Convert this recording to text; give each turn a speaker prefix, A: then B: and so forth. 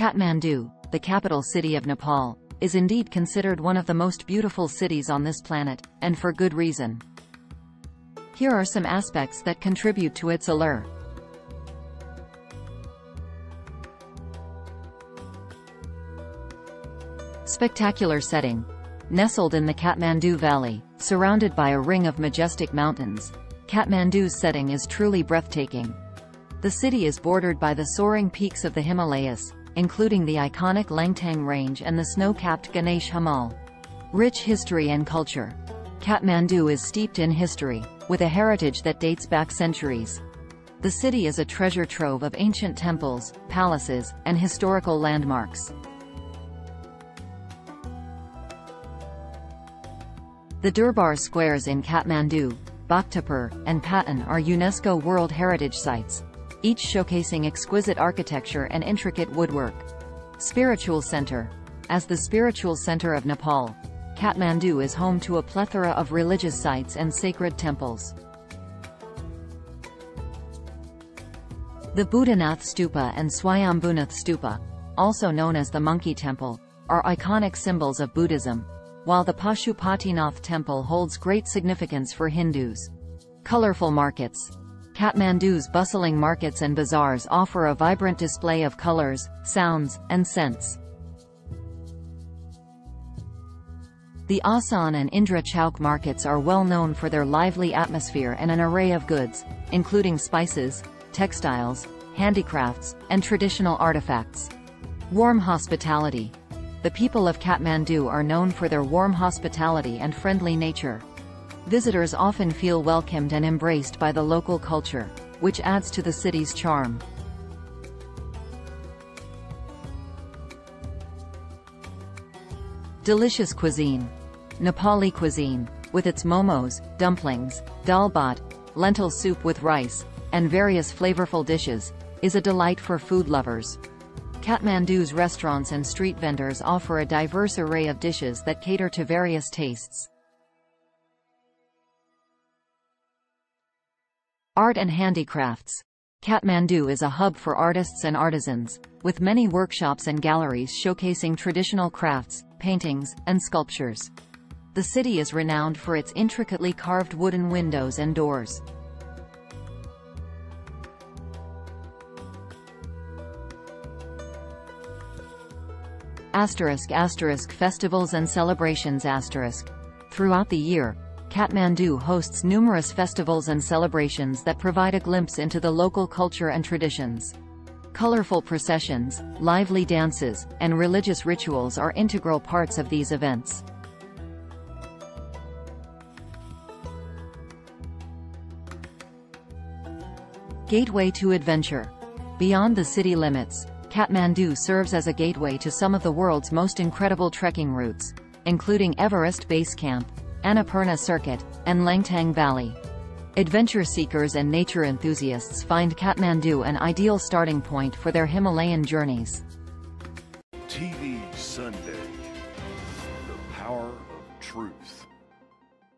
A: Kathmandu, the capital city of Nepal, is indeed considered one of the most beautiful cities on this planet, and for good reason. Here are some aspects that contribute to its allure. Spectacular setting. Nestled in the Kathmandu Valley, surrounded by a ring of majestic mountains, Kathmandu's setting is truly breathtaking. The city is bordered by the soaring peaks of the Himalayas, including the iconic Langtang Range and the snow-capped Ganesh Himal. Rich history and culture. Kathmandu is steeped in history, with a heritage that dates back centuries. The city is a treasure trove of ancient temples, palaces, and historical landmarks. The Durbar squares in Kathmandu, Bhaktapur, and Patan are UNESCO World Heritage Sites, each showcasing exquisite architecture and intricate woodwork. Spiritual Center. As the spiritual center of Nepal, Kathmandu is home to a plethora of religious sites and sacred temples. The Boudhanath Stupa and Swayambhunath Stupa, also known as the Monkey Temple, are iconic symbols of Buddhism, while the Pashupatinath Temple holds great significance for Hindus. Colorful markets. Kathmandu's bustling markets and bazaars offer a vibrant display of colors, sounds, and scents. The Asan and Indra Chowk markets are well known for their lively atmosphere and an array of goods, including spices, textiles, handicrafts, and traditional artifacts. Warm hospitality. The people of Kathmandu are known for their warm hospitality and friendly nature. Visitors often feel welcomed and embraced by the local culture, which adds to the city's charm. Delicious cuisine. Nepali cuisine, with its momos, dumplings, dal bhat, lentil soup with rice, and various flavorful dishes, is a delight for food lovers. Kathmandu's restaurants and street vendors offer a diverse array of dishes that cater to various tastes. Art and handicrafts. Kathmandu is a hub for artists and artisans, with many workshops and galleries showcasing traditional crafts, paintings, and sculptures. The city is renowned for its intricately carved wooden windows and doors. Asterisk asterisk festivals and celebrations asterisk. Throughout the year, Kathmandu hosts numerous festivals and celebrations that provide a glimpse into the local culture and traditions. Colorful processions, lively dances, and religious rituals are integral parts of these events. Gateway to Adventure. Beyond the city limits, Kathmandu serves as a gateway to some of the world's most incredible trekking routes, including Everest Base Camp, Annapurna Circuit, and Langtang Valley. Adventure seekers and nature enthusiasts find Kathmandu an ideal starting point for their Himalayan journeys. TV Sunday, the power of truth.